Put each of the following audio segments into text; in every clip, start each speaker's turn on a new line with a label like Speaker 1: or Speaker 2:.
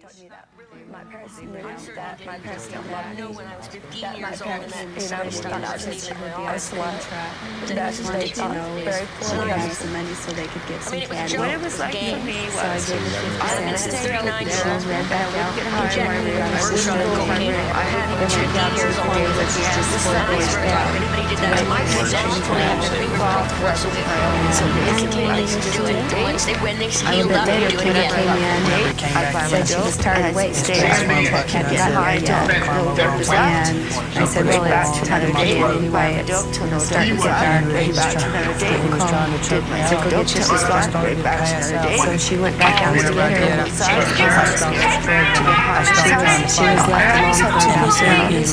Speaker 1: you that. My parents knew that my parents didn't love me.
Speaker 2: when I was 15
Speaker 1: That my
Speaker 2: years old and
Speaker 1: parents,
Speaker 2: that
Speaker 1: you know,
Speaker 2: started
Speaker 1: thought I was
Speaker 2: with
Speaker 1: a
Speaker 2: my
Speaker 1: slut.
Speaker 2: But
Speaker 1: That's what they
Speaker 2: you
Speaker 1: thought very poorly of
Speaker 3: had
Speaker 1: me.
Speaker 3: some money so they could get some
Speaker 2: it was
Speaker 3: candy.
Speaker 1: What it was like for me
Speaker 3: So I
Speaker 1: was,
Speaker 3: gave her 50
Speaker 1: I was a
Speaker 2: Instead of nine
Speaker 3: She ran back out.
Speaker 1: get
Speaker 3: She
Speaker 1: hard
Speaker 3: checked
Speaker 1: one
Speaker 3: me
Speaker 1: day.
Speaker 3: on
Speaker 1: I was
Speaker 3: sister.
Speaker 1: still covered. I had
Speaker 3: Then
Speaker 1: to
Speaker 3: she
Speaker 1: check
Speaker 3: got
Speaker 1: out
Speaker 3: her
Speaker 1: those
Speaker 3: but she just
Speaker 2: This
Speaker 3: four
Speaker 2: is
Speaker 3: boys
Speaker 2: nice.
Speaker 3: back.
Speaker 2: Anybody did that to my kids, just told to
Speaker 1: with it.
Speaker 2: So basically, they used to do it. Once when they healed up,
Speaker 3: later,
Speaker 2: do it again.
Speaker 3: in. Said she was tired of waiting. She just wanted to kept getting high yet. And I said, well, it's another day anyway. It's starting to get dark. He was trying to choke me out. Go get your sister. So she went back down to dinner. She was left alone for two weeks.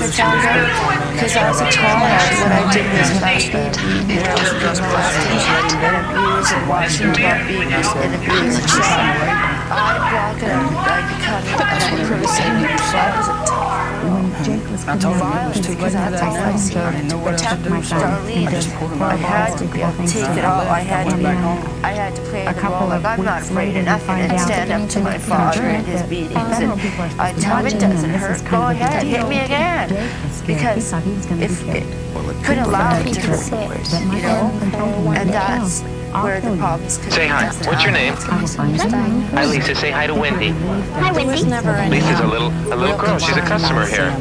Speaker 1: Because I was a child, what I did was know, I was being molested and been abused and watching about being and abused. I brought it up. I become a better person. So I was a
Speaker 4: I told was too
Speaker 1: because I
Speaker 4: that
Speaker 1: thought I
Speaker 4: now.
Speaker 1: was
Speaker 4: I didn't know what else to do, so I just pulled him
Speaker 1: I had to be able to take it all. I had to be, I had to play the role of I'm not afraid of nothing and stand up to my father and his beatings. And I tell him it doesn't hurt. Go ahead, hit me again. Because if it could allow me to hurt, you know, and that's where the problems could
Speaker 5: Say hi. What's your name? Hi, Lisa. Say hi to Wendy.
Speaker 6: Hi, Wendy.
Speaker 5: Lisa's a little a little girl. She's a customer here.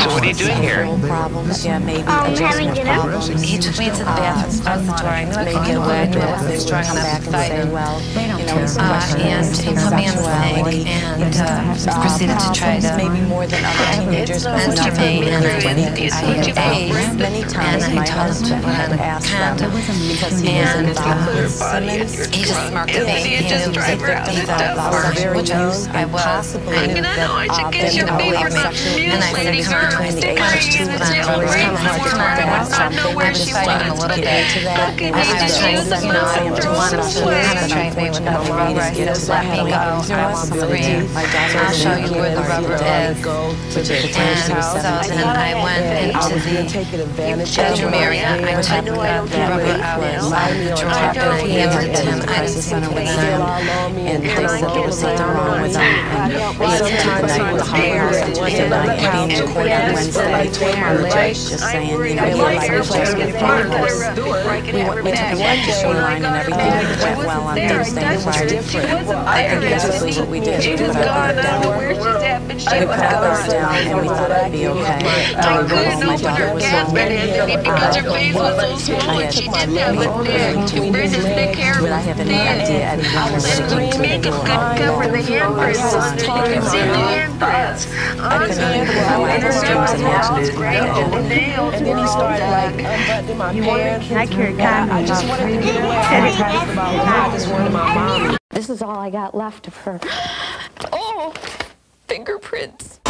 Speaker 5: So what are you doing here?
Speaker 3: Problems, yeah, maybe
Speaker 6: Um, having dinner.
Speaker 7: He took me into the bathroom, closed the door, I knew I couldn't get away with it, I was strong
Speaker 3: come
Speaker 7: enough
Speaker 3: back
Speaker 7: to
Speaker 3: and
Speaker 7: fight him.
Speaker 3: well, you know, he's
Speaker 7: Uh, and
Speaker 3: his
Speaker 7: he put me on the
Speaker 3: sexuality.
Speaker 7: and uh, proceeded to try to
Speaker 3: Maybe more than other teenagers, but
Speaker 7: enter me and I
Speaker 3: when
Speaker 7: did
Speaker 3: he
Speaker 7: I
Speaker 3: I
Speaker 7: had
Speaker 3: had
Speaker 7: AIDS
Speaker 3: asked many times
Speaker 7: and
Speaker 3: my
Speaker 7: I told him to put on a
Speaker 3: asked them
Speaker 7: condom
Speaker 3: because he was
Speaker 7: and
Speaker 3: involved with Simmons.
Speaker 7: he just smirked at me. He knew it was a victim
Speaker 3: very
Speaker 7: which I
Speaker 3: young
Speaker 7: was, I
Speaker 3: and
Speaker 7: was.
Speaker 3: possibly
Speaker 7: I knew
Speaker 3: that
Speaker 7: that
Speaker 3: uh,
Speaker 7: didn't
Speaker 3: been
Speaker 7: believe
Speaker 3: aware of
Speaker 7: me.
Speaker 3: sexual
Speaker 7: And I said, come
Speaker 3: between the
Speaker 7: why
Speaker 3: ages
Speaker 7: don't you
Speaker 3: two
Speaker 7: put
Speaker 3: and
Speaker 7: on
Speaker 3: four.
Speaker 7: clothes?
Speaker 3: It's
Speaker 7: Come
Speaker 3: kind of hard to
Speaker 7: come on.
Speaker 3: figure out something.
Speaker 7: I was fighting him a little bit.
Speaker 3: to that.
Speaker 7: I was just trying to, you know, I wanted to penetrate me with the rubber. He just let me go. I won't scream. I'll show you where the rubber is. And so then I went into the bedroom area. I took the rubber out of the drawer and I handed it to him. I didn't see anything him.
Speaker 3: And they said there was something wrong with him. And we had the night with her and I came to court on Wednesday on the judge just saying, you know, he lied to just get because we went, we took him back to Shoreline and everything went well on Thursday and Friday. I think basically what we did, we put our guard down. We put our guard down and we thought it'd be okay. Uh, both my daughter was home.
Speaker 2: because her face was so
Speaker 3: I
Speaker 2: swollen. She didn't have a neck. Brenda's thick hair
Speaker 3: but I have
Speaker 2: thin.
Speaker 3: idea Eddie Hunter would have came to the
Speaker 2: Makeup
Speaker 3: door.
Speaker 2: couldn't cover the handprints on it. You can see the handprints.
Speaker 3: I couldn't even put my wife was doing some
Speaker 2: Nails great and the nails
Speaker 4: And then he started like unbuttoning my pants.
Speaker 1: I carry
Speaker 4: And I just wanted to get away. I was talking about how I just wanted my mommy.
Speaker 1: This is all I got left of her.
Speaker 7: Oh, fingerprints.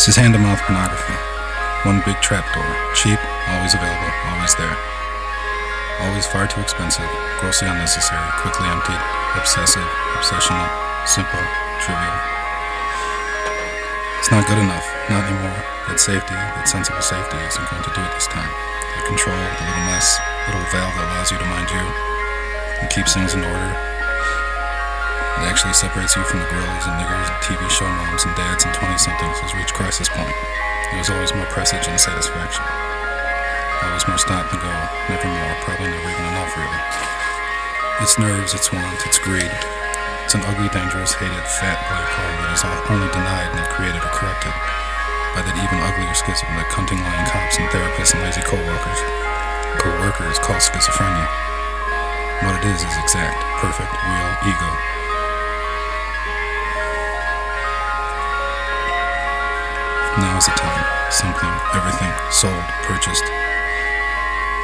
Speaker 6: This is hand to mouth pornography. One big trapdoor. Cheap, always available, always there. Always far too expensive, grossly unnecessary, quickly emptied, obsessive, obsessional, simple, trivial. It's not good enough, not anymore. That safety, that sensible safety, isn't going to do it this time. The control, the little mess, little valve that allows you to mind you and keeps things in order. It actually separates you from the girlies and niggers and TV show moms and dads and 20 somethings has reached crisis point. There was always more presage and satisfaction. Always more stop and go, never more, probably never even enough, really. Its nerves, its want, its greed, it's an ugly, dangerous, hated, fat black hole that is only denied, not created or corrected by that even uglier schism that cunting lying cops and therapists and lazy co-workers, co-workers call schizophrenia. What it is is exact, perfect, real ego. Now is the time. Something, everything, sold, purchased.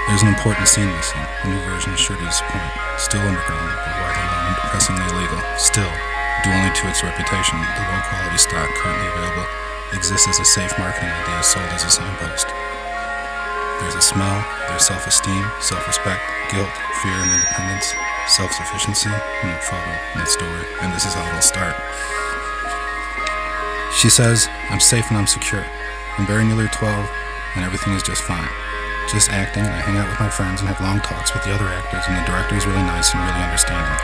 Speaker 6: There's an important scene missing. The new version is sure to disappoint. Still underground, but widely known and depressingly illegal. Still, due only to its reputation, the low quality stock currently available exists as a safe marketing idea sold as a signpost. There's a smell, there's self esteem, self respect, guilt, fear, and independence, self sufficiency and photo, that story, and this is how it'll start. She says, I'm safe and I'm secure. I'm very nearly 12, and everything is just fine. Just acting, I hang out with my friends and have long talks with the other actors, and the director is really nice and really understanding.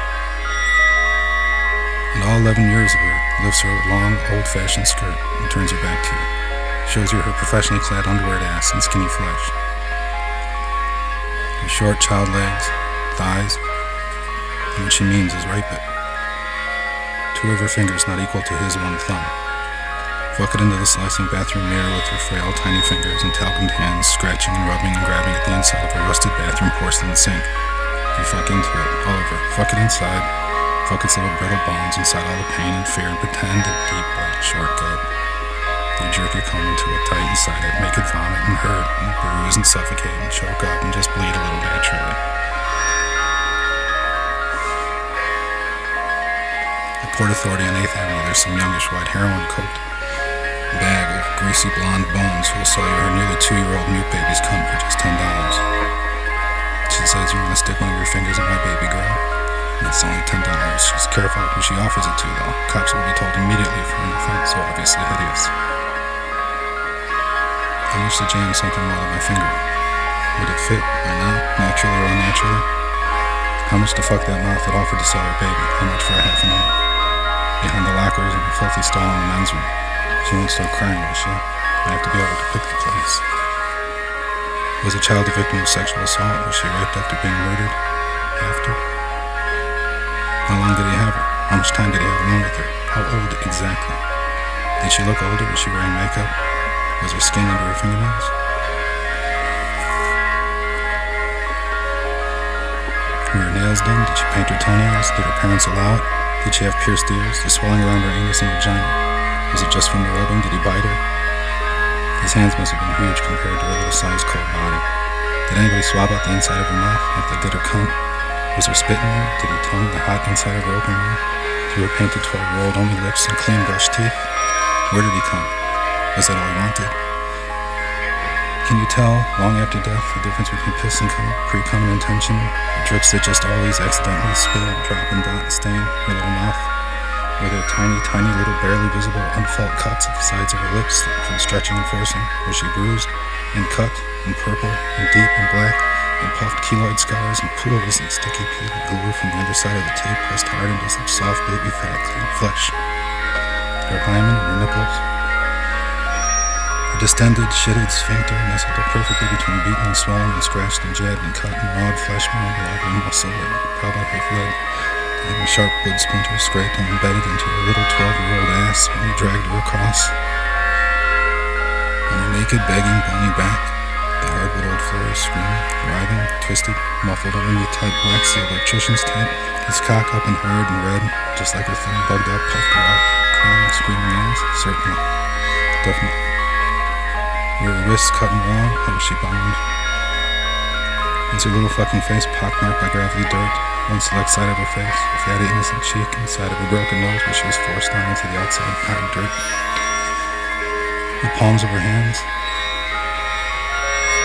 Speaker 6: And all 11 years of her lifts her long, old fashioned skirt and turns her back to you. Shows you her professionally clad underwear ass and skinny flesh. Her short child legs, thighs, and what she means is rape it. Two of her fingers not equal to his one thumb. Fuck it into the slicing bathroom mirror with her frail, tiny fingers and talcumed hands, scratching and rubbing and grabbing at the inside of a rusted bathroom porcelain sink. You fuck into it, all over. Fuck it inside. Fuck its little brittle bones inside all the pain and fear and pretend a deep, black shortcut. You jerk your cum into it tight inside it, make it vomit and hurt and bruise and suffocate and choke up and just bleed a little naturally. At Port Authority on 8th Avenue, there's some youngish white heroin of greasy blonde bones who will sell you her nearly two-year-old mute baby's cum for just ten dollars. She says you want to stick one of your fingers in my baby girl. It's only ten dollars. She's careful who she offers it to, though. Cops will be told immediately for an offense so obviously hideous. I wish to jam something more than my finger. Would it fit or not, naturally or unnaturally? How much to fuck that mouth that offered to sell her baby? How much for a half an hour? Behind the lockers and the filthy stall in the men's room. She won't start crying, will she? I have to be able to pick the place. Was a child a victim of sexual assault? Was she raped after being murdered? After? How long did he have her? How much time did he have alone with her? How old exactly? Did she look older? Was she wearing makeup? Was her skin under her fingernails? Were her nails done? Did she paint her toenails? Did her parents allow it? Did she have pierced ears? The swelling around her anus and vagina? Was it just from the rubbing? Did he bite her? His hands must have been huge compared to her little sized cold body. Did anybody swab out the inside of her mouth like they did her cunt? Was there spit in there? Did he tongue the hot inside of her open mouth? Through her painted 12 year old only lips and clean brushed teeth? Where did he come? Was that all he wanted? Can you tell, long after death, the difference between piss and cum, pre-cum and intention, the drips that just always accidentally spill, drop and dot and stain her little mouth? Were there tiny, tiny little barely visible unfelt cuts at the sides of her lips from stretching and forcing? where she bruised and cut and purple and deep and black and puffed keloid scars and pools and sticky peel glue from the underside of the tape pressed hard into such soft baby fat clean flesh? Her hymen and her nipples? Her distended, shitted sphincter nestled up perfectly between beaten and swollen and scratched and jabbed and cut and gnawed flesh mound wobbling muscle that probably have Having sharp wood splinters scraped and embedded into her little 12-year-old ass when he dragged her across. On her naked, begging, bony back, the hardwood old floor is screaming, writhing, twisted, muffled underneath tight black sea electrician's tape, his cock up and hard and red, just like her thin, bugged out, puffed out, crying, screaming ass. Certainly. Definitely. Were her wrists cut and raw? How was she bound? Her little fucking face pockmarked by gravelly dirt? One select side of her face, a fatty innocent cheek, and side of her broken nose where she was forced down into the outside powdered dirt. the palms of her hands,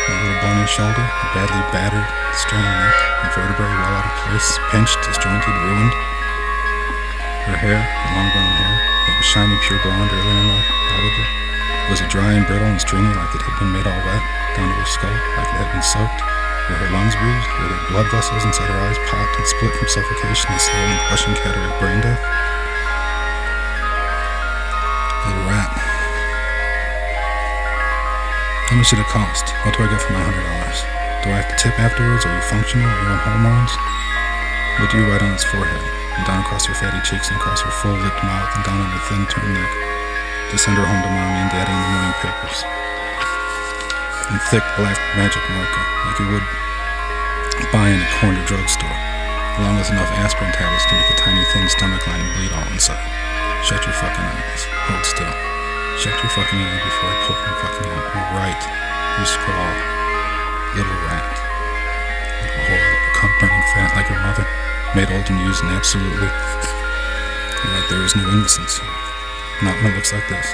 Speaker 6: a little bony shoulder, a badly battered, strained neck, a vertebrae well out of place, pinched, disjointed, ruined. Her hair, her long brown hair, that was shiny pure blonde earlier in life, probably, was it dry and brittle and stringy like it had been made all wet, down to her skull, like it had been soaked? Were her lungs bruised? Were there blood vessels inside her eyes popped and split from suffocation and slow and crushing cataract brain death? Little rat. How much did it cost? What do I get for my hundred dollars? Do I have to tip afterwards? Are you functional? Are you on hormones? What do you write on its forehead? And down across her fatty cheeks and across her full-lipped mouth and down on her thin, turned neck to send her home to mommy and daddy in the morning papers. In thick black magic marker, like you would buy in a corner drugstore, along with enough aspirin tablets to make a tiny thin stomach lining bleed all inside. Shut your fucking eyes. Hold still. Shut your fucking eyes before I poke them fucking out. Right. You scrawl. Little rat. Little whore, cunt burning fat like her mother. Made old and used and absolutely. Right, there is no innocence here. Not when it looks like this.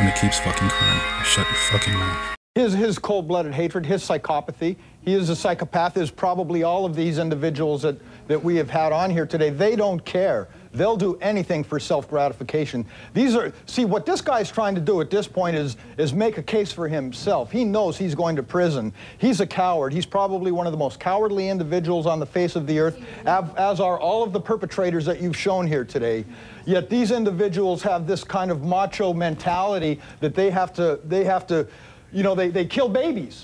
Speaker 6: When it keeps fucking crying. Shut your fucking mouth.
Speaker 8: His, his cold-blooded hatred, his psychopathy, he is a psychopath, is probably all of these individuals that, that we have had on here today. They don't care. They'll do anything for self-gratification. These are, see, what this guy's trying to do at this point is, is make a case for himself. He knows he's going to prison. He's a coward. He's probably one of the most cowardly individuals on the face of the earth, as are all of the perpetrators that you've shown here today. Yet these individuals have this kind of macho mentality that they have to, they have to, you know, they, they kill babies.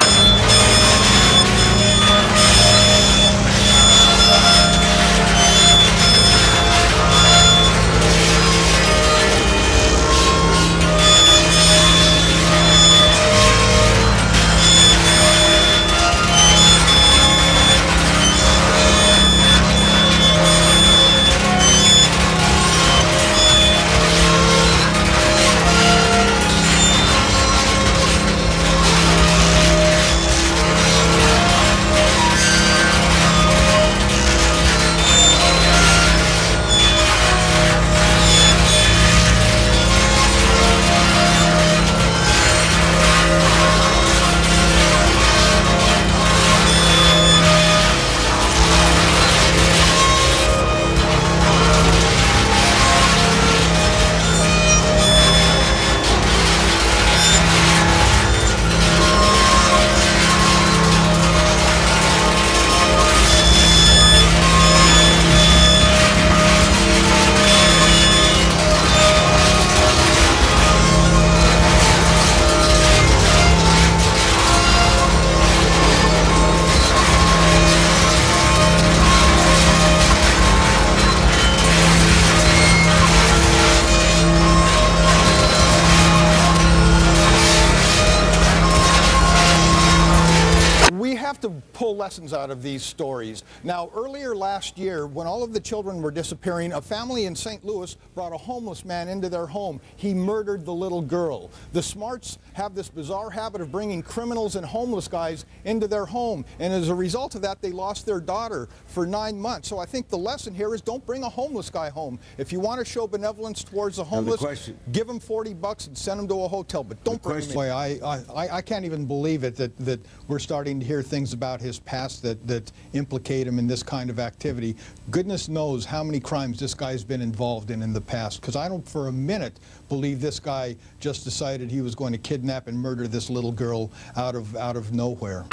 Speaker 8: Lessons out of these stories. Now, last year, when all of the children were disappearing, a family in St. Louis brought a homeless man into their home. He murdered the little girl. The Smarts have this bizarre habit of bringing criminals and homeless guys into their home. And as a result of that, they lost their daughter for nine months. So I think the lesson here is don't bring a homeless guy home. If you want to show benevolence towards the homeless, the give him 40 bucks and send him to a hotel, but don't bring him in. I, I, I can't even believe it that, that we're starting to hear things about his his past that, that implicate him in this kind of activity. Goodness knows how many crimes this guy's been involved in in the past, because I don't for a minute believe this guy just decided he was going to kidnap and murder this little girl out of, out of nowhere.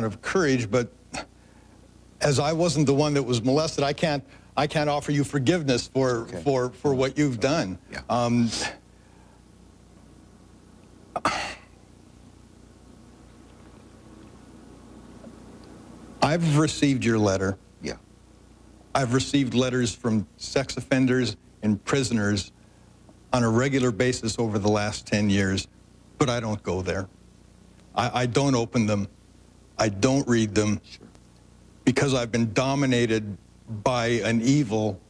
Speaker 8: Amount of courage, but as I wasn't the one that was molested, I can't, I can't offer you forgiveness for,
Speaker 9: Okay.
Speaker 8: for, for what you've done.
Speaker 9: Yeah.
Speaker 8: Um, I've received your letter.
Speaker 9: Yeah.
Speaker 8: I've received letters from sex offenders and prisoners on a regular basis over the last 10 years, but I don't go there. I, I don't open them. I don't read them because I've been dominated by an evil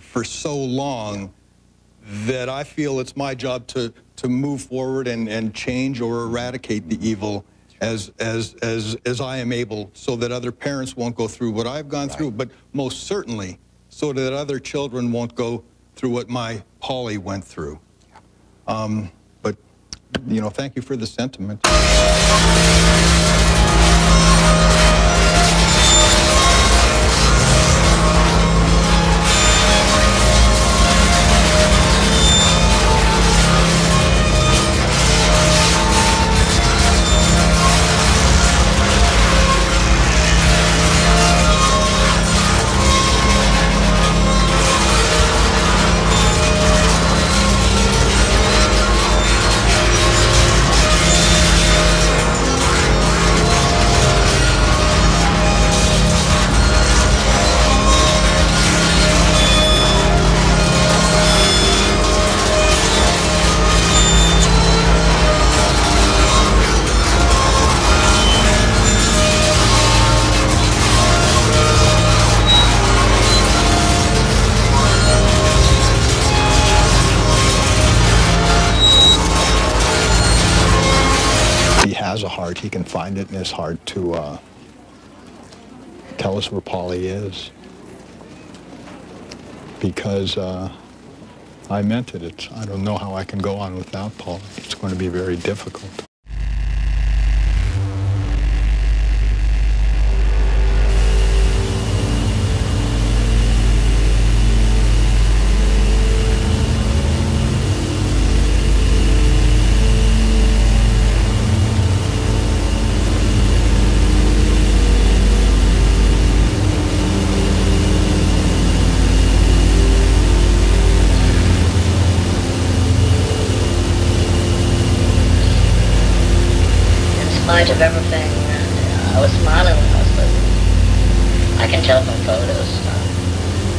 Speaker 8: for so long that I feel it's my job to, to move forward and, and change or eradicate the evil as, as, as, as I am able so that other parents won't go through what I've gone through, but most certainly so that other children won't go through what my Polly went through. Um, but, you know, thank you for the sentiment. Find it in his heart to uh, tell us where Polly is. Because uh, I meant it. It's, I don't know how I can go on without Polly. It's going to be very difficult.
Speaker 10: Of everything, uh, I was smiling when I was living. I can tell from photos, uh,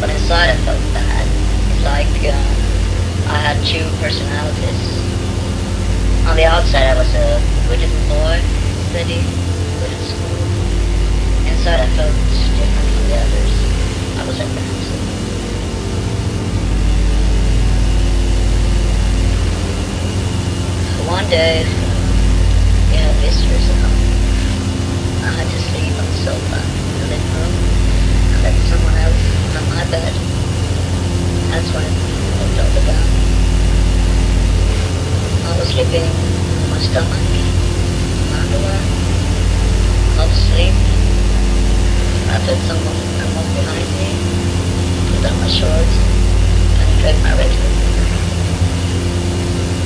Speaker 10: but inside I felt bad. It's like uh, I had two personalities. On the outside I was a good little boy, steady, good at school. Inside I felt different from the others. I was apprehensive. So one day, at home. I had to sleep on the sofa in the living room and let someone else on my bed. That's when it the gun. I was sleeping on my stomach, my underwear, I was asleep. I felt someone come up behind me, pull down my shorts, and drag my rectum.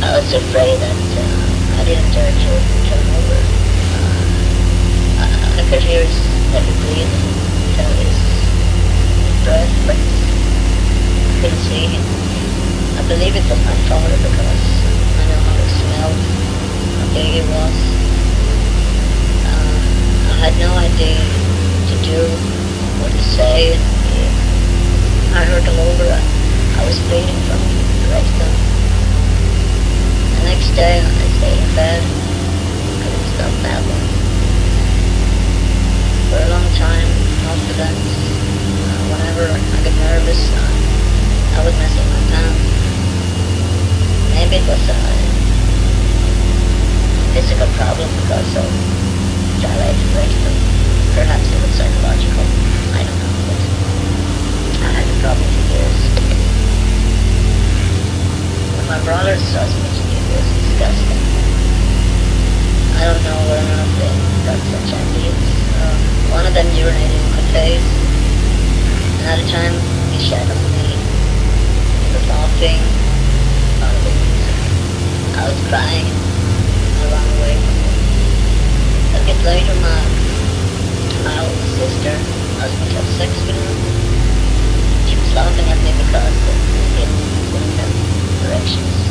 Speaker 10: I was afraid that uh, I didn't to turn over. Uh, I, I could hear his heavy breathing, tell his breath, but I couldn't see him. I believe it was my father because I know how to smell how big he was. Uh, I had no idea to do, what to say. I heard him over. I, I was bleeding from the rectum. The next day, Bed. Couldn't stop babbling. For a long time that, uh, whenever I got nervous, uh, I was messing my pants. Maybe it was a physical problem because of dilated rectum. Perhaps it was psychological. I don't know, but I had the problem for years. When my brother starts it was disgusting. I don't know where else they got such ideas. Um, uh, one of them urinated in my face. Another time he shat on me. He was laughing. I was crying. I ran away from him. A bit later, my, my older sister asked me to have sex with him. She was laughing at me because of his directions.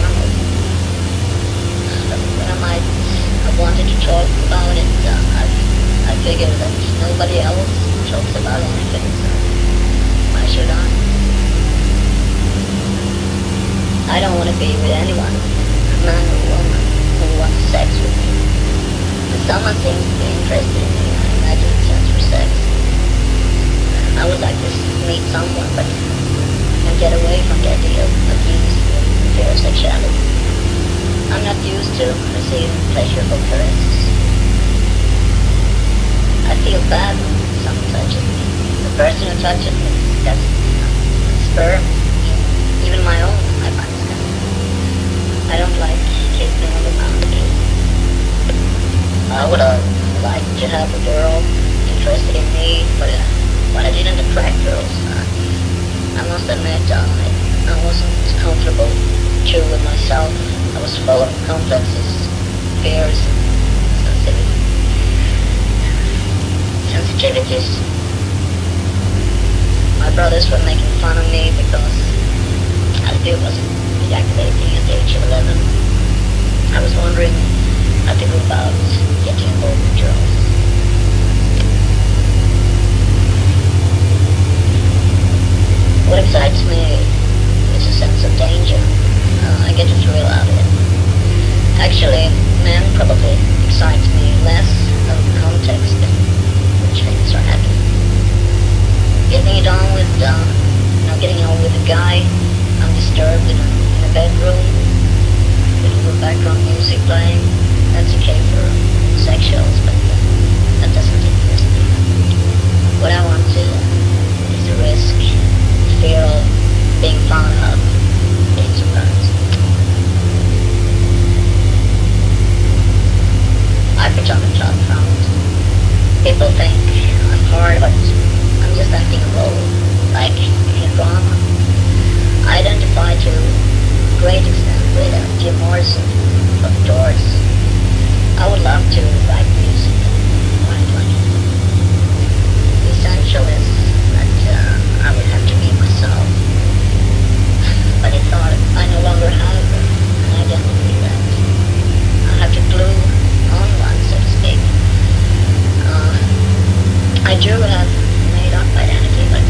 Speaker 10: I wanted to talk about it, uh, I, I figured that nobody else talks about anything, so why should I? I don't want to be with anyone, a man or woman, who wants sex with me. If someone seems to be interested in me, I imagine it's for sex. Pleasurable. I feel bad when someone touches me. The person who touches me gets sperm, even my own, I find I don't like kissing on the mouth. I would have liked to have a girl interested in me, but, uh, I didn't attract girls. I must admit, uh, I wasn't comfortable true with myself. I was full of complexes, fears, sensitivities. My brothers were making fun of me because I still wasn't ejaculating at the age of 11. I was wondering how to go about getting involved with girls. What excites me is a sense of danger. Uh, I get a thrill out of it. Actually, men probably excite me less of context in which things are happening. Getting it on with, uh, you know, getting on with a guy undisturbed in a, in a bedroom little background music playing, that's okay for sexuals, but uh, that doesn't interest me. What I want to is the risk, the fear of being found out, being surprised. I pretend I'm child found. People think I'm hard, but I'm just acting a role, like in drama. I identify to great extent with Jim Morrison of Doors. I would love to write music essential is that uh, I would have to be myself. But I thought I no longer have an identity that I have to glue on one, so to speak. Uh, I do have made up identity, but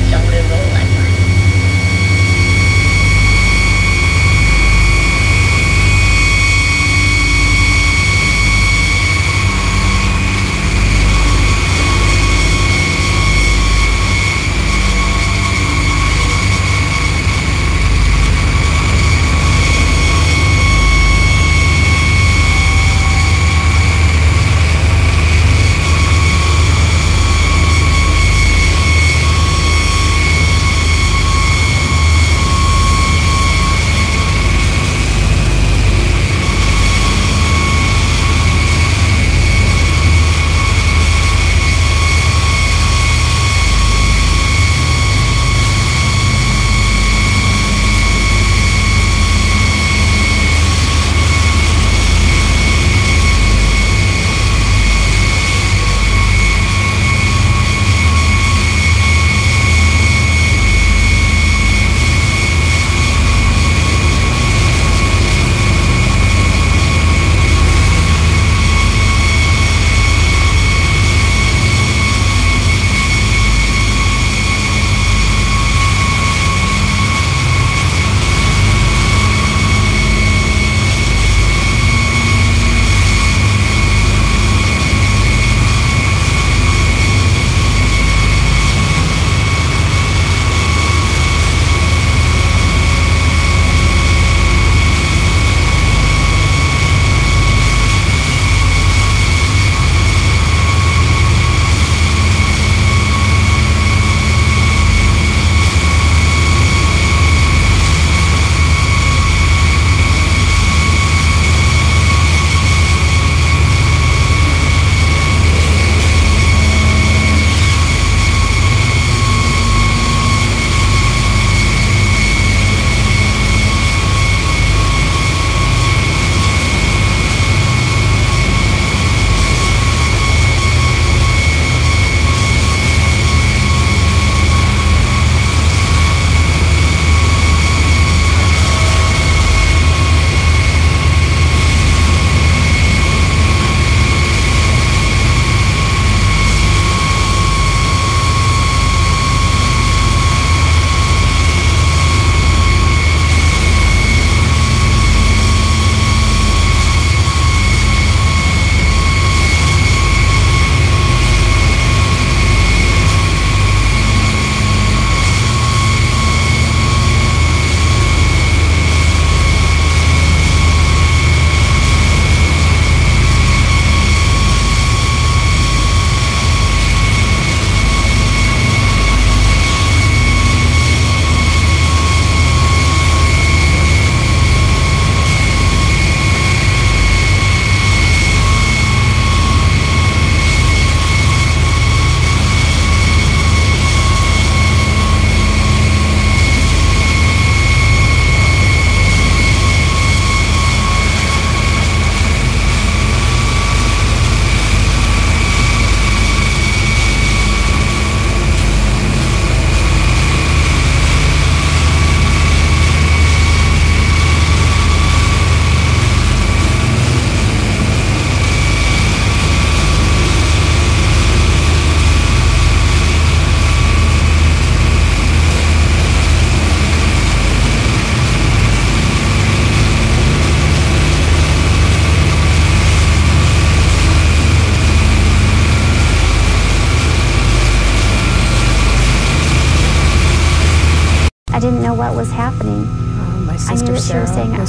Speaker 10: it's only a role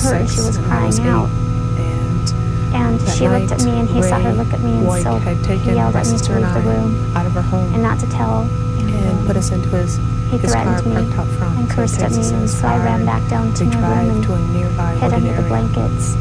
Speaker 9: hurt and she was crying
Speaker 11: was
Speaker 9: out.
Speaker 11: And
Speaker 9: And
Speaker 11: that
Speaker 9: she looked at me and he saw her look at me and
Speaker 11: White
Speaker 9: so
Speaker 11: had
Speaker 9: he
Speaker 11: taken
Speaker 9: yelled
Speaker 11: my
Speaker 9: at me to
Speaker 11: sister and
Speaker 9: leave the room
Speaker 11: out of her home
Speaker 9: and not to tell
Speaker 11: and put us into his,
Speaker 9: He
Speaker 11: his car
Speaker 9: threatened me
Speaker 11: parked out front.
Speaker 9: and
Speaker 11: So
Speaker 9: cursed at me,
Speaker 11: us
Speaker 9: and so I ran back down to my room and
Speaker 11: to a nearby
Speaker 9: hid
Speaker 11: wooded
Speaker 9: under the blankets.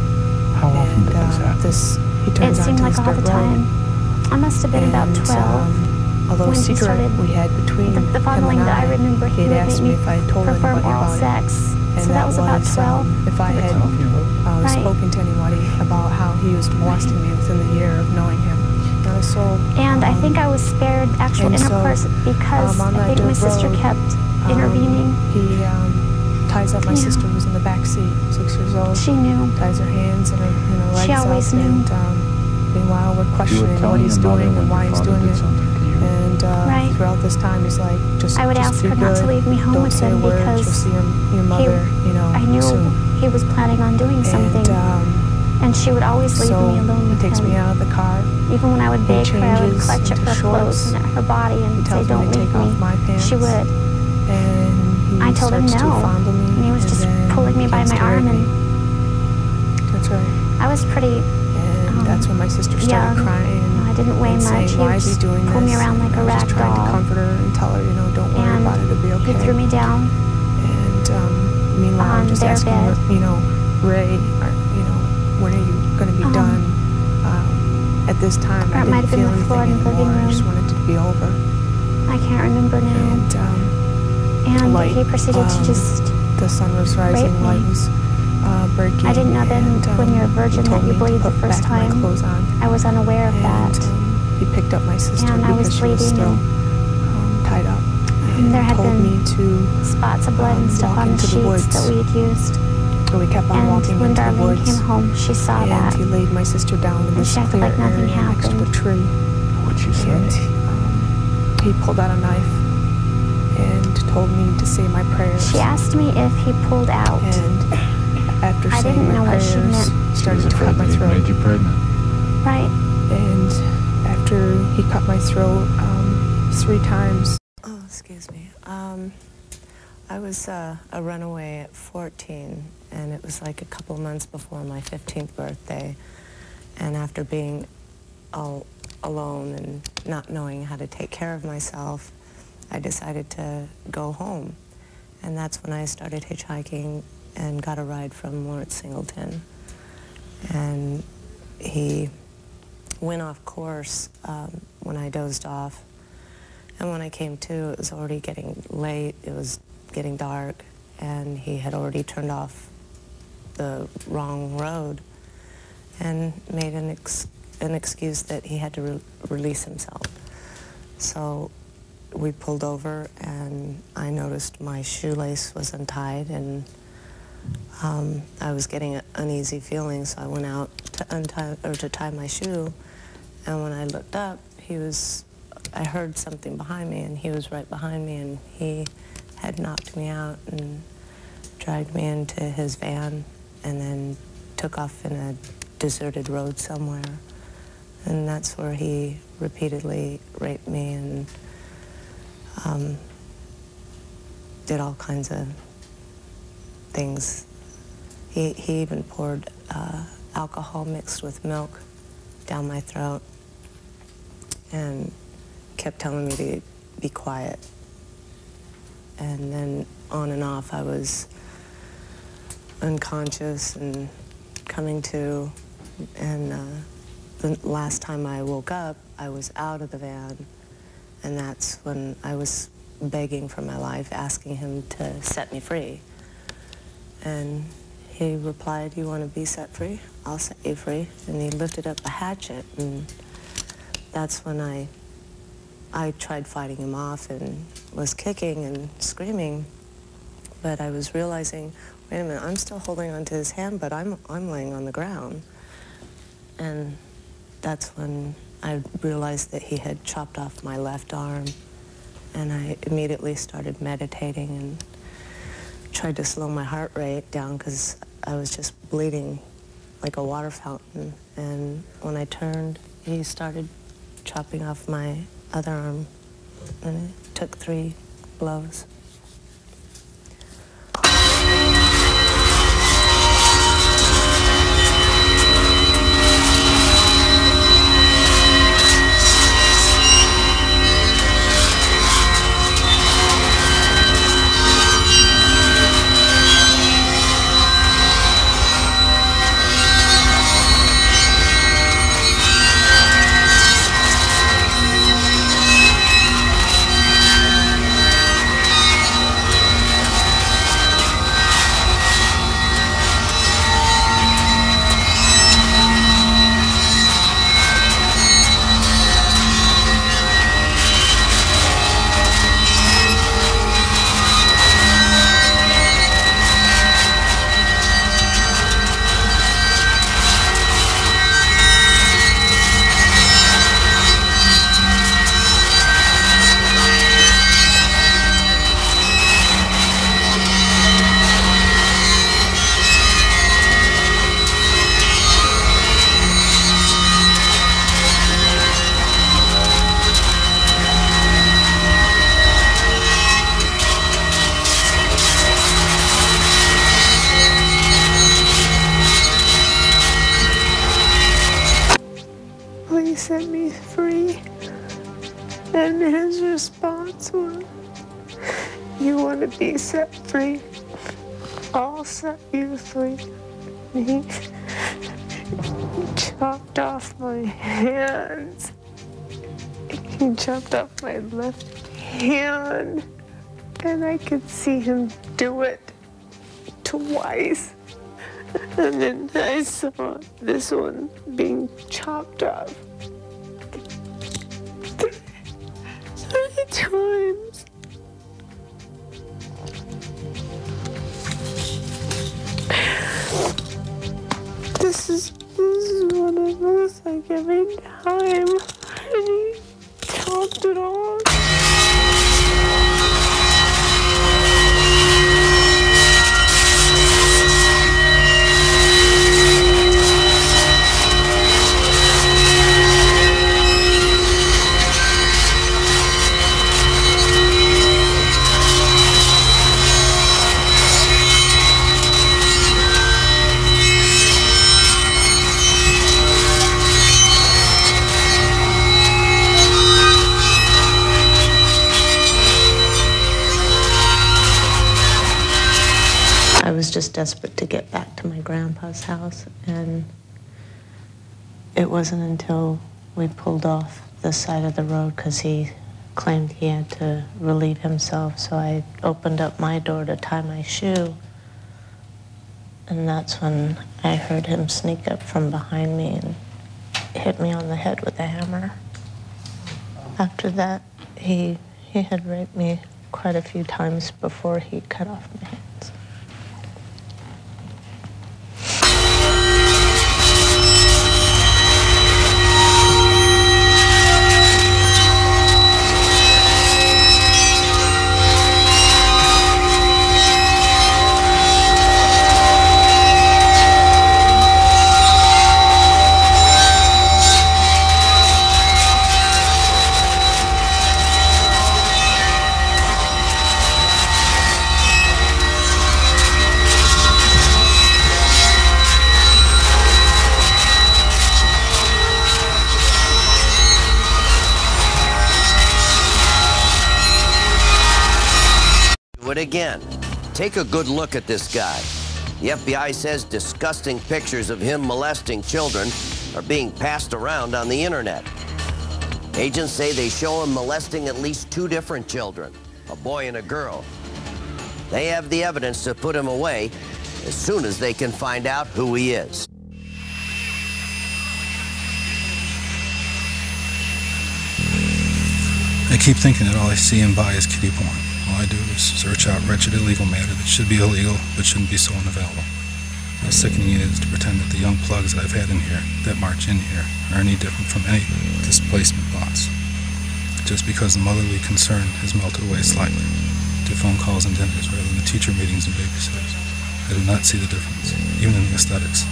Speaker 12: How often
Speaker 11: and
Speaker 12: did this
Speaker 11: uh,
Speaker 12: happen?
Speaker 11: this he
Speaker 9: It
Speaker 11: turns
Speaker 9: seemed
Speaker 11: onto
Speaker 9: like
Speaker 11: this
Speaker 9: all the
Speaker 11: dirt road.
Speaker 9: time. I must have been about 12.
Speaker 11: um, a little
Speaker 9: when he
Speaker 11: secret
Speaker 9: started-
Speaker 11: we had between
Speaker 9: the, the
Speaker 11: him
Speaker 9: fondling that I
Speaker 11: I,
Speaker 9: remember, he
Speaker 11: he'd
Speaker 9: would
Speaker 11: asked
Speaker 9: make
Speaker 11: me
Speaker 9: me
Speaker 11: if I had told
Speaker 9: perform
Speaker 11: anybody
Speaker 9: oral
Speaker 11: about it.
Speaker 9: sex.
Speaker 11: And
Speaker 9: so that was about
Speaker 11: was,
Speaker 9: 12.
Speaker 11: Um, if I had uh,
Speaker 9: Right.
Speaker 11: spoken to anybody about how he was molesting me within the year of knowing him. And I so,
Speaker 9: And I
Speaker 11: um,
Speaker 9: think I was spared actual
Speaker 11: and so,
Speaker 9: intercourse because
Speaker 11: um,
Speaker 9: I think my
Speaker 11: dirt
Speaker 9: sister
Speaker 11: road,
Speaker 9: kept
Speaker 11: um,
Speaker 9: intervening.
Speaker 11: He um, ties up my
Speaker 9: Yeah.
Speaker 11: sister who's in the back seat, six years old.
Speaker 9: She knew.
Speaker 11: Ties her hands and her, and her legs
Speaker 9: She always
Speaker 11: up.
Speaker 9: knew.
Speaker 11: And um, meanwhile, we're questioning what he's doing and why he's doing it.
Speaker 12: something to you.
Speaker 11: And uh,
Speaker 9: Right.
Speaker 11: throughout this time, he's like, just
Speaker 9: I would
Speaker 11: just
Speaker 9: ask her not to leave me home
Speaker 11: Don't
Speaker 9: with
Speaker 11: say
Speaker 9: him
Speaker 11: a word.
Speaker 9: because
Speaker 11: You'll see your, your
Speaker 9: he-
Speaker 11: you know,
Speaker 9: I knew
Speaker 11: soon.
Speaker 9: he was planning on doing something.
Speaker 11: And, um,
Speaker 9: and she would always leave
Speaker 11: so
Speaker 9: me alone
Speaker 11: he takes
Speaker 9: him.
Speaker 11: me out of the car.
Speaker 9: Even when I would beg her, I would clutch at her clothes and at her body and say,
Speaker 11: me
Speaker 9: don't
Speaker 11: to
Speaker 9: leave
Speaker 11: take
Speaker 9: me.
Speaker 11: off my pants.
Speaker 9: She would.
Speaker 11: And he
Speaker 9: I told him no.
Speaker 11: to me.
Speaker 9: And he was just pulling me by my arm
Speaker 11: rape
Speaker 9: and.
Speaker 11: That's right.
Speaker 9: I was pretty
Speaker 11: And
Speaker 9: um,
Speaker 11: that's when my sister started
Speaker 9: young.
Speaker 11: crying.
Speaker 9: I didn't weigh much.
Speaker 11: Saying, Why is he doing
Speaker 9: pull
Speaker 11: this?
Speaker 9: me around like a
Speaker 11: I was
Speaker 9: rag
Speaker 11: just trying to comfort her and tell her, you know, don't worry
Speaker 9: And
Speaker 11: about it. It'll be okay.
Speaker 9: he threw me down
Speaker 11: And um, meanwhile, I'm just asking,
Speaker 9: bed.
Speaker 11: her, you know, Ray, are, you know, when are you going to be
Speaker 9: Um,
Speaker 11: done? Um, at this time, I didn't feel anything anymore. I just wanted it to be over.
Speaker 9: I can't remember now.
Speaker 11: And um,
Speaker 9: And
Speaker 11: light,
Speaker 9: he proceeded to
Speaker 11: um,
Speaker 9: just
Speaker 11: the sun was rising, light was uh, breaking.
Speaker 9: I didn't know then
Speaker 11: and, um,
Speaker 9: when you're a virgin that you
Speaker 11: me
Speaker 9: bleed the first time.
Speaker 11: on.
Speaker 9: I was unaware of
Speaker 11: and
Speaker 9: that.
Speaker 11: um, he picked up my sister
Speaker 9: And I was
Speaker 11: because she was still um, tied up.
Speaker 9: And there had
Speaker 11: told
Speaker 9: been
Speaker 11: me to
Speaker 9: spots of blood
Speaker 11: um,
Speaker 9: and stuff on the
Speaker 11: into the
Speaker 9: sheets
Speaker 11: woods.
Speaker 9: that we had used.
Speaker 11: So we kept on walking
Speaker 9: And when
Speaker 11: into the
Speaker 9: Darlene
Speaker 11: woods.
Speaker 9: came home, she saw
Speaker 11: and
Speaker 9: that.
Speaker 11: he laid my sister down in
Speaker 9: And
Speaker 11: this
Speaker 9: she acted
Speaker 11: clear
Speaker 9: like nothing
Speaker 11: area next to a
Speaker 9: happened.
Speaker 11: tree.
Speaker 12: What'd she say?
Speaker 11: And um, he pulled out a knife and told me to say my prayers.
Speaker 9: She asked me if he pulled out.
Speaker 11: And after
Speaker 9: I
Speaker 11: saying
Speaker 9: didn't
Speaker 11: my
Speaker 9: know what
Speaker 11: prayers,
Speaker 9: she meant.
Speaker 11: Started
Speaker 12: was
Speaker 11: to cut my
Speaker 12: he
Speaker 11: throat.
Speaker 12: made you pregnant.
Speaker 9: Right.
Speaker 11: And after he cut my throat um, three times. Oh, excuse me. Um, I was uh, a runaway at 14, and it was like a couple months before my 15th birthday. And after being all alone and not knowing how to take care of myself, I decided to go home. And that's when I started hitchhiking and got a ride from Lawrence Singleton. And he went off course um, when I dozed off. And when I came to, it was already getting late. It was getting dark, and he had already turned off the wrong road and made an, ex- an excuse that he had to re- release himself. So we pulled over, and I noticed my shoelace was untied, and um, I was getting an uneasy feeling, so I went out to untie or to tie my shoe. And when I looked up, he was. I heard something behind me, and he was right behind me, and he had knocked me out and dragged me into his van, and then took off in a deserted road somewhere. And that's where he repeatedly raped me and um, did all kinds of things. He, he even poured uh, alcohol mixed with milk down my throat and kept telling me to be quiet. And then on and off, I was unconscious and coming to. And uh, the last time I woke up, I was out of the van. And that's when I was begging for my life, asking him to set me free. And he replied, you want to be set free? I'll set you free. And he lifted up a hatchet, and that's when I, I tried fighting him off and was kicking and screaming. But I was realizing, wait a minute, I'm still holding onto his hand, but I'm, I'm laying on the ground. And that's when I realized that he had chopped off my left arm. And I immediately started meditating and tried to slow my heart rate down because I was just bleeding like a water fountain. And when I turned, he started chopping off my other arm. And it took three blows. Off my hands. He chopped off my left hand. And I could see him do it twice. And then I saw this one being chopped off three times. This is this is what it looks like every time. And he chopped it off. Desperate to get back to my grandpa's house, and it wasn't until we pulled off the side of the road because he claimed he had to relieve himself. So I opened up my door to tie my shoe, and that's when I heard him sneak up from behind me and hit me on the head with a hammer. After that, he he had raped me quite a few times before he cut off my hands.
Speaker 13: Again. Take a good look at this guy. The FBI says disgusting pictures of him molesting children are being passed around on the internet. Agents say they show him molesting at least two different children, a boy and a girl. They have the evidence to put him away as soon as they can find out who he is.
Speaker 6: I keep thinking that all I see and buy is kiddie porn. I do is search out wretched illegal matter that should be illegal but shouldn't be so unavailable. How sickening it is to pretend that the young plugs that I've had in here, that march in here, are any different from any displacement bots. Just because the motherly concern has melted away slightly to phone calls and dinners rather than the teacher meetings and babysitters, I do not see the difference, even in the aesthetics.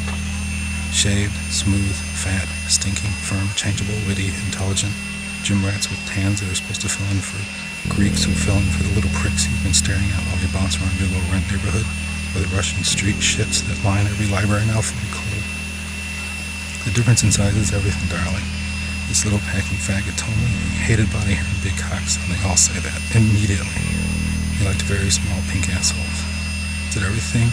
Speaker 6: Shaved, smooth, fat, stinking, firm, changeable, witty, intelligent, gym rats with tans that are supposed to fill in for Greeks who fell in for the little pricks you've been staring at while you bounce around your low rent neighborhood, or the Russian street shits that line every library now for fully clothed. The difference in size is everything, darling. This little packing faggot told me he hated body hair and big cocks, and they all say that immediately. He liked very small pink assholes. It everything?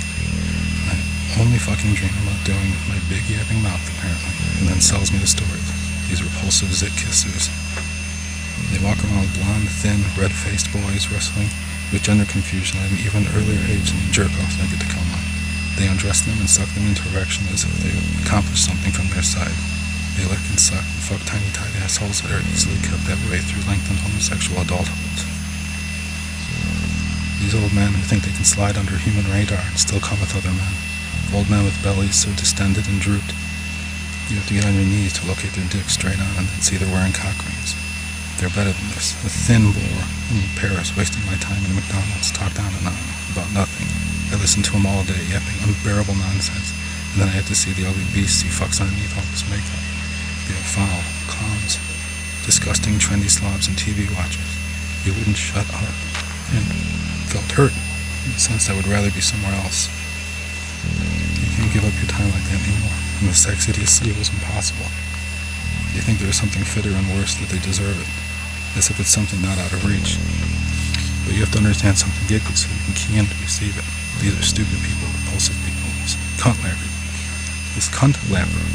Speaker 6: I only fucking dream about doing with my big yapping mouth, apparently, and then sells me the stories. These repulsive zit kissers. They walk around blonde, thin, red-faced boys wrestling with gender confusion at an even earlier age than the jerk-offs I get to come on. They undress them and suck them into erection as if they accomplished something from their side. They lick and suck and fuck tiny tight assholes that are easily kept that way through lengthened homosexual adulthood. These old men who think they can slide under human radar and still come with other men. Old men with bellies so distended and drooped, you have to get on your knees to locate their dicks straight on and see they're wearing cock rings. They're better than this. A thin bore in Paris, wasting my time in McDonald's, talk down and on about nothing. I listen to him all day, yapping unbearable nonsense, and then I have to see the ugly beasts he fucks underneath all this makeup. The foul clowns, disgusting trendy slobs and TV watchers. He wouldn't shut up, and felt hurt, in the sense I would rather be somewhere else. You can't give up your time like that anymore, and the sex idiocy was impossible. They think there is something fitter and worse that they deserve it. as if it's something not out of reach. But you have to understand something giggly so you can key in to receive it. These are stupid people, repulsive people. This cunt labber. This cunt labber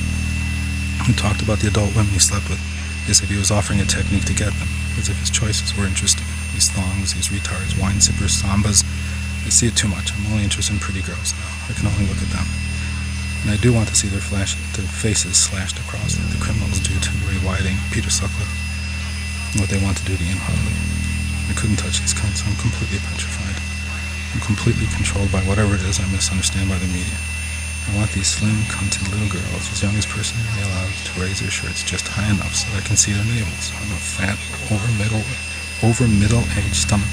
Speaker 6: who talked about the adult women he slept with as if he was offering a technique to get them, as if his choices were interesting. These thongs, these retards, wine sippers, sambas. I see it too much. I'm only interested in pretty girls now. I can only look at them. And I do want to see their, flash, their faces slashed across like the criminals do to Roy Whiting, Peter Sutcliffe, and what they want to do to Ian Huntley. I couldn't touch these cunts. So I'm completely petrified. I'm completely controlled by whatever it is I misunderstand by the media. I want these slim, cunted little girls, as young as personally allowed, to raise their shirts just high enough so that I can see their navels. I'm a fat, over middle, over middle aged stomach.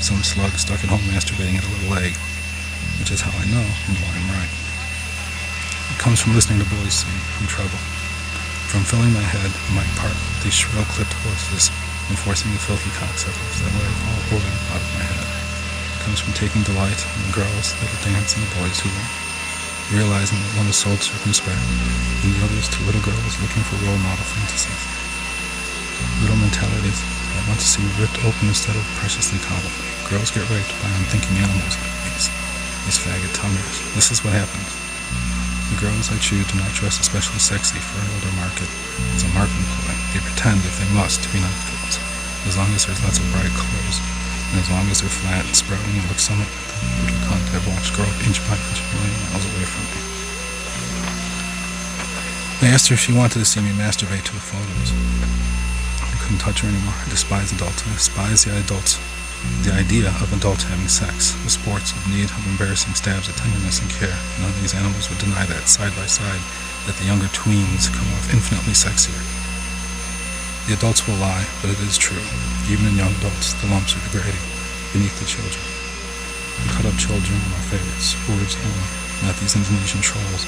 Speaker 6: Some slug stuck at home masturbating at a little egg, which is how I know and why I'm right. It comes from listening to boys sing, from trouble, from filling my head, my part, with these shrill clipped voices enforcing the filthy cocksuckers that were all rolling out of my head. It comes from taking delight in the girls that will dance and the boys who won't. Realizing that one is sold circumspect, and the other is to little girls looking for role model fantasies. Little mentalities that want to see ripped open instead of preciously coddled. Girls get raped by unthinking animals like these, these faggot tumblers. This is what happens. The girls I choose do not dress especially sexy for an older market. It's a marketing ploy. They pretend, if they must, to be nice girls. As long as there's lots of bright clothes, and as long as they're flat and sprouting and look somewhat like the cunt I've watched grow up inch by inch million miles away from me. I asked her if she wanted to see me masturbate to the photos. I couldn't touch her anymore. I despise adults. I despise the adults the idea of adults having sex, the sports of need, of embarrassing stabs of tenderness and care. None of these animals would deny that, side by side, that the younger tweens come off infinitely sexier. The adults will lie, but it is true. Even in young adults, the lumps are degrading beneath the children. The cut up children are my favorites, words only, not these Indonesian trolls,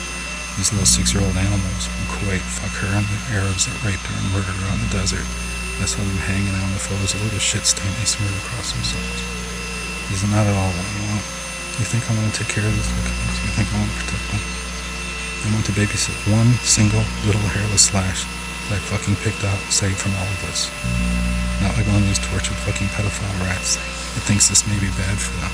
Speaker 6: these little six year old animals from Kuwait fuck her and the Arabs that raped her and murdered her on the desert. I saw them hanging out in the photos, a little shit stain they smeared across themselves. This is not at all what I want. You think I want to take care of these little? You think I want to protect them? I want to babysit one single little hairless slash that I fucking picked out, saved from all of us. Not like one of these tortured fucking pedophile rats that thinks this may be bad for them.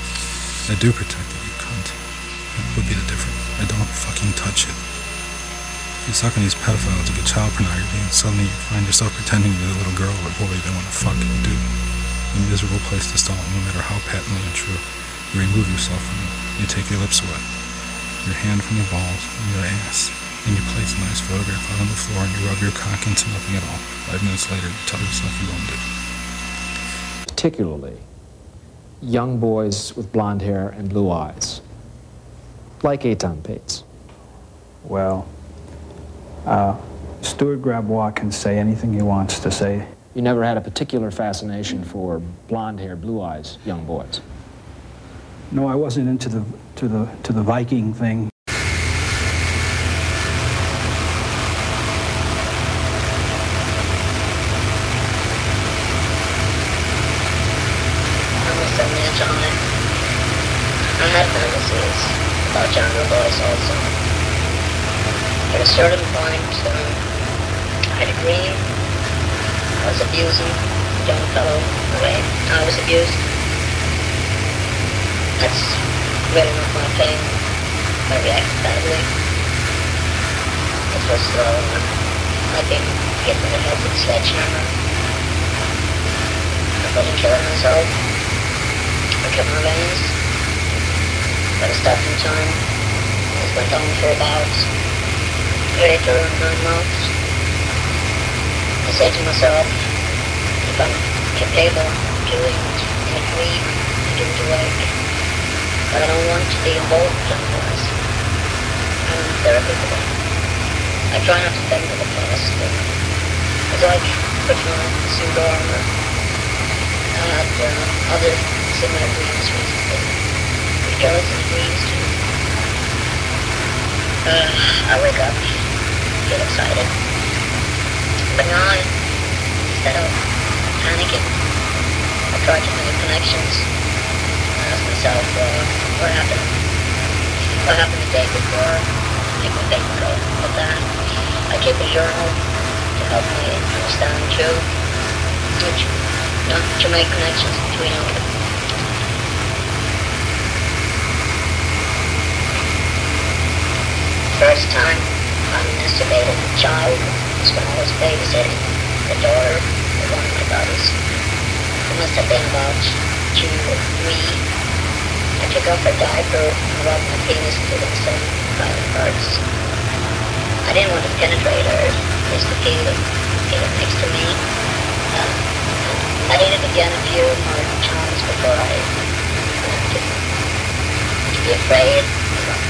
Speaker 6: I do protect it, you cunt. That would be the difference. I don't fucking touch it. You suck on these pedophiles to get child pornography, and suddenly you find yourself pretending to be the little girl or boy they want to fuck and do. A miserable place to stall, no matter how patently untrue. You remove yourself from it. You take your lips away, your hand from your balls, and your ass, and you place a nice photograph out on the floor, and you rub your cock into nothing at all. Five minutes later, you tell yourself you owned it.
Speaker 14: Particularly young boys with blonde hair and blue eyes, like Etan Patz.
Speaker 12: Well, uh, Stuart Grabois can say anything he wants to say.
Speaker 14: You never had a particular fascination for blonde hair, blue eyes, young boys.
Speaker 12: No, I wasn't into the to the to the Viking thing.
Speaker 10: I'm a seven-inch on it. I had fantasies about younger boys also. At a certain point, um, I had a dream. I was abusing a young fellow the way I was abused. That's really not my pain. I reacted badly. It was slow. I didn't get in the head with a sledgehammer. I wasn't killing myself. I cut my veins. But I stopped in time. This went on for about eight or nine months. I said to myself, if I'm capable of doing it in a dream, I do it awake. But I don't want to be involved in this. I'm in therapy for that. I try not to think of the past, but it's like putting on suit armor. I had uh, other similar dreams recently. With girls in dreams too. Uh, I wake up, feel excited. But now, I, instead of panicking, I try to make connections. I ask myself, uh, what happened? What happened the day before? Make me think of, that. I keep a journal to help me understand too. which, you to make connections between all. First time I masturbated a child when I was babysitting the daughter of one of my buddies. It must have been about two or three. I took off her diaper and rubbed my penis the same private parts. I didn't want to penetrate her, just to feel it, feel it next to me. Um, I did it again a few more times before I went to, to be afraid of what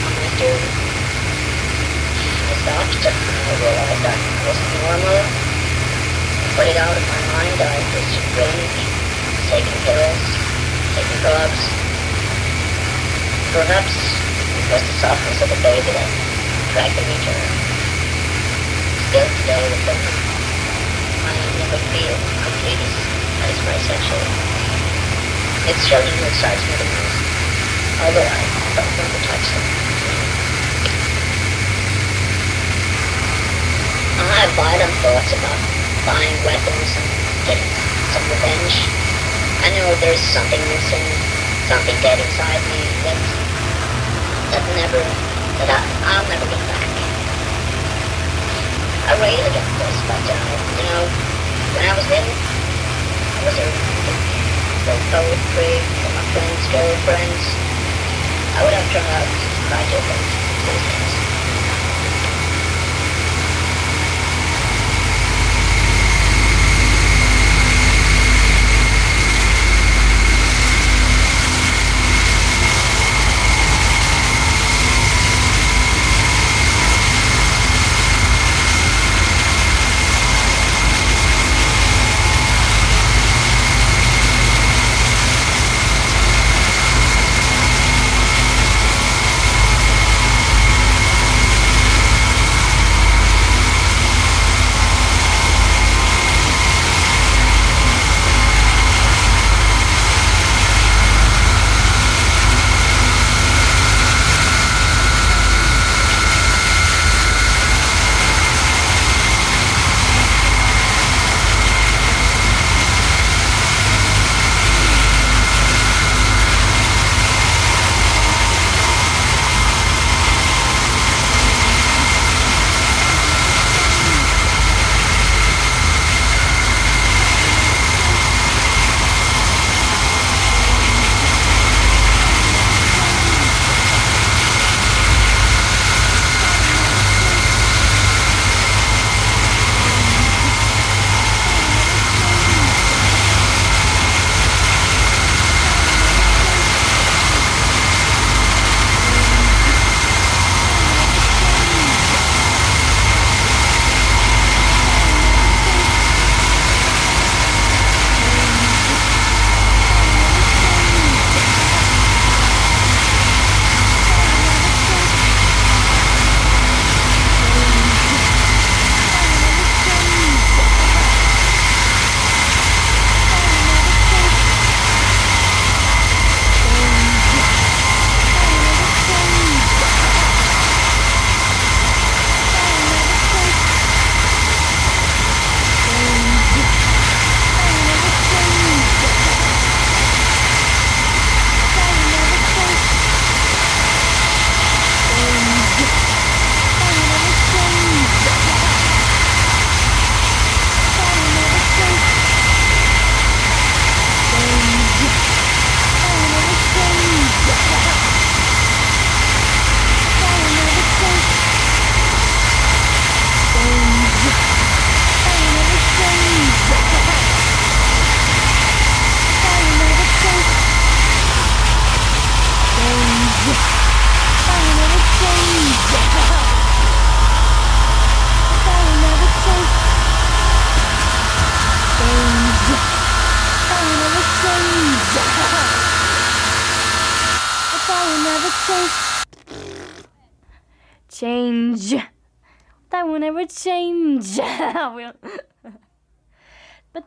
Speaker 10: I might do. I stopped I realized that wasn't normal. I put it out of my mind. I was drink, taking pills, taking drugs. Perhaps it was the softness of the baby that attracted me to her. Still today with them, I never feel completely satisfied sexually. It's children who excites me the most, although I don't want to touch them. I have violent thoughts about buying weapons and getting some revenge. I know there's something missing, something dead inside me that that never that I, I'll never get back. I railed against this, but uh, you know, when I was little, I was a wrote poetry for my friends' girlfriends. I would have turned out to try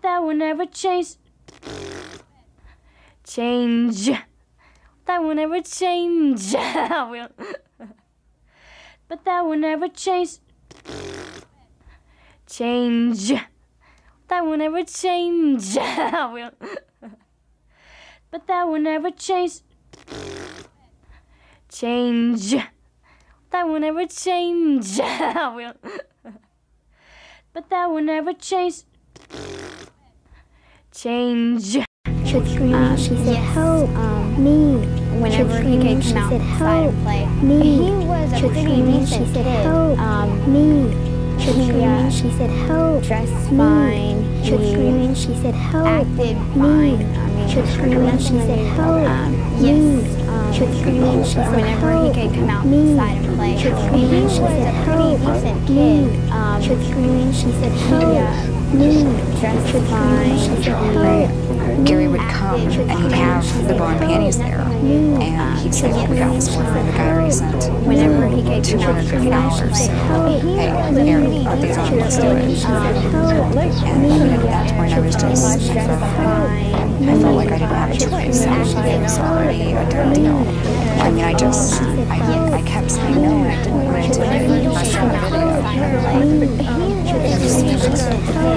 Speaker 15: that will never change. Change. That will never change. But that will never change. Change. that will never change. But that will never change. Change. That will never change. But that will never change. Change.
Speaker 9: Trick screaming, she said, help me.
Speaker 16: Whenever
Speaker 9: Trick
Speaker 16: he came
Speaker 9: she
Speaker 16: out
Speaker 9: said, help
Speaker 16: play,
Speaker 9: me.
Speaker 16: he was a
Speaker 9: Trick
Speaker 16: pretty
Speaker 9: screaming, she
Speaker 16: decent
Speaker 9: said,
Speaker 16: kid.
Speaker 9: help
Speaker 16: Um,
Speaker 9: me. Trick
Speaker 16: he,
Speaker 9: screaming,
Speaker 16: uh,
Speaker 9: she said, help
Speaker 16: dressed
Speaker 9: me.
Speaker 16: fine.
Speaker 9: Trick
Speaker 16: He
Speaker 9: screaming, she said, help
Speaker 16: acted
Speaker 9: me.
Speaker 16: fine. I mean,
Speaker 9: Trick screaming, she said, help
Speaker 16: um,
Speaker 9: me.
Speaker 16: yes. Um,
Speaker 9: Trick she said,
Speaker 16: whenever he
Speaker 9: help
Speaker 16: could come out
Speaker 9: me.
Speaker 16: outside and play,
Speaker 9: Trick
Speaker 16: he
Speaker 9: screaming,
Speaker 16: was
Speaker 9: she said, help me.
Speaker 16: Um,
Speaker 9: Trick screaming, she said, help
Speaker 16: uh,
Speaker 9: me.
Speaker 16: Dressed fine.
Speaker 17: Gary would come and he'd have the bra and panties there, and he'd say, "Oh, we got this order the guy sent
Speaker 16: Whenever he came
Speaker 17: two hundred fifty dollars. Hey, here, put these on, let's do it." And at that point, I was just, I felt, I felt like I didn't have a choice. It was already a done deal. I mean, I just, I, I kept saying no, I didn't want to do it. I saw the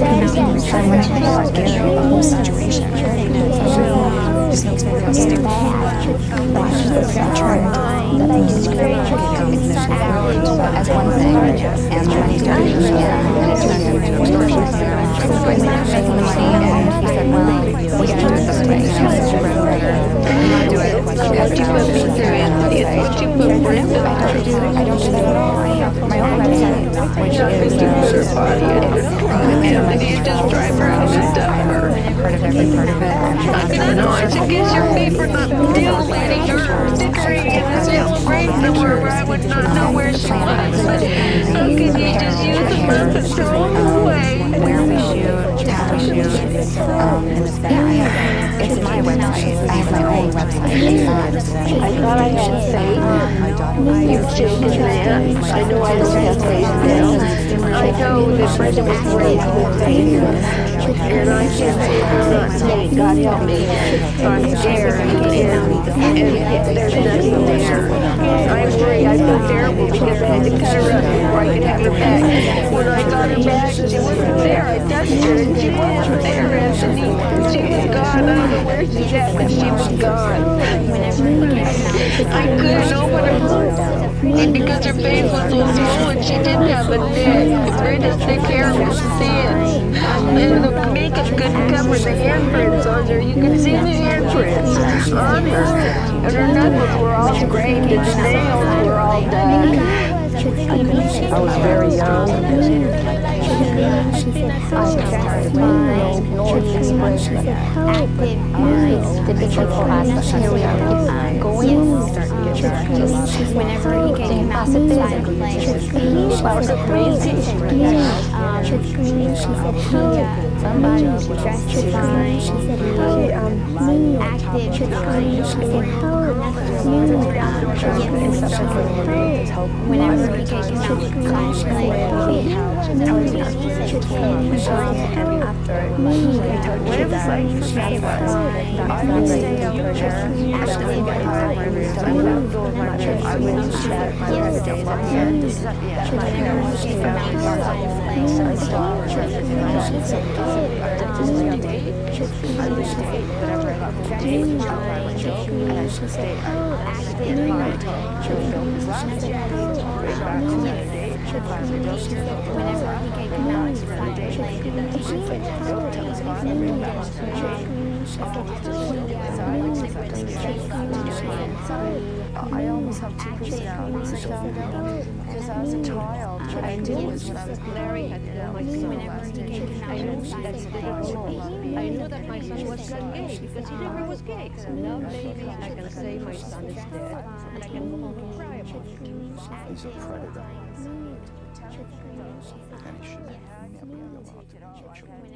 Speaker 17: actually did that. I just, I just, I kept trying to situation. Just makes me feel stupid. Watch the trend. As one thing, and then he started and it turned into extortion. So I started making the money, and he said, well, we gotta do it this way. And I said, right, right, right. do it. What you put me through, Anthony, what you put Brenda through. I don't do that at all. I have my own website, which is,
Speaker 2: Anthony, you just drive around and dump her.
Speaker 17: part of every part of it.
Speaker 2: I know, I should get your not deal lady, you're decorating in this grave somewhere where I would not know where she was. How can you just use the birth and throw away?
Speaker 17: Where we shoot, how we shoot. Um, yeah, it's my website. I have my own website.
Speaker 2: I thought I had faith. You've changed man. I know I don't have faith now. I know that Brenda was raised with faith. And I can't I'm not saying, God help me, I'm scared and, and there's nothing there. I worry, I feel terrible because I had to cut her up before I could have her back. When I got her back, she wasn't there. I touched her and she wasn't there, Anthony. She was gone. Where she's at, but she was gone. I couldn't open her mouth. Because her face was so small and she didn't have a neck, Brenda's thick hair was thin. And the makeup couldn't cover the handprints on her. You could see the handprints on her. And her knuckles were all scraped and the nails were all done. I was very young.
Speaker 16: Whenever he came outside and played,
Speaker 2: I was crazy.
Speaker 16: somebody dressed fine, acted Whenever he came out and played,
Speaker 1: Whatever site for me was, I would stay over there, actually by my rooms. I would go in my room, I would use that my rest days at the end. Yeah, my parents came out and started, so I stopped churches and I got to say, I just stayed. I would stay whenever I got home, days until I went show, and I should stay. I actually in my church film was last day. Way back to that day, class I don't care.
Speaker 16: whenever he came out and
Speaker 1: The day
Speaker 16: played,
Speaker 1: she she said, us about it, bring back to the change. So I like to put I almost have two personalities, because I was a child, I knew was what I was Larry had my
Speaker 2: son knew the. I knew that my son was not gay because he never was gay. So now maybe I can say my son is dead and I can cry about it.
Speaker 8: He's a predator. And he should never be allowed to be a children.